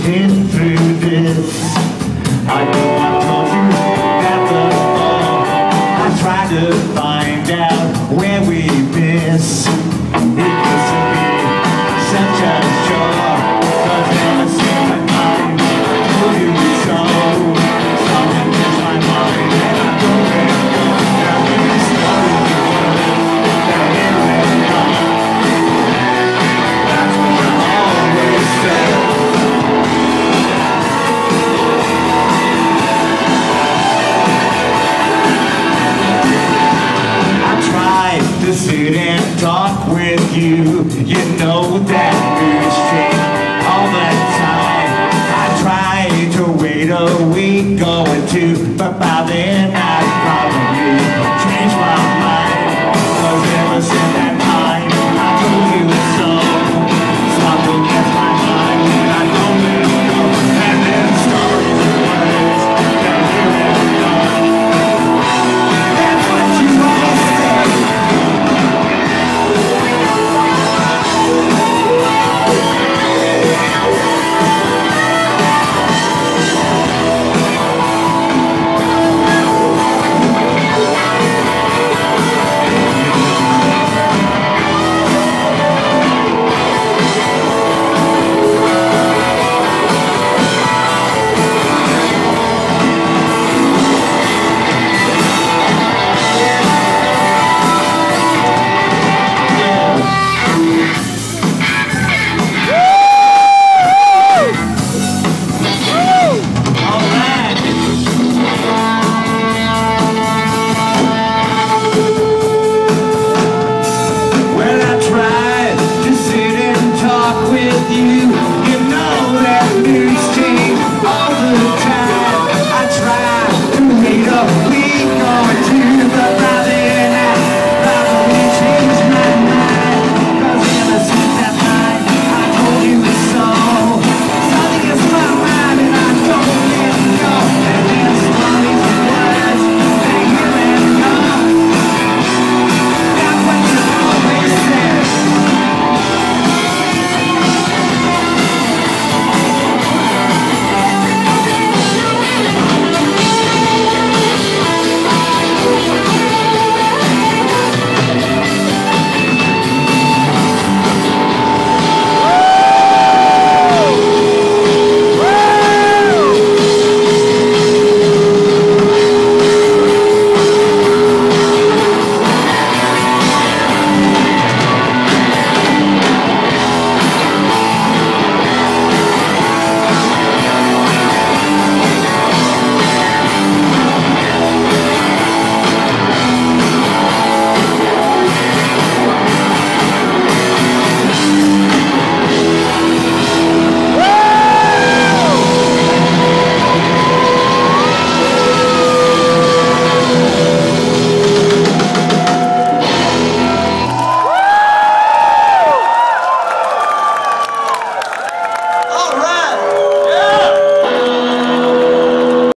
been through this. I know I sit and talk with you. You know that mood's change all the time. I tried to wait a week, or two But going to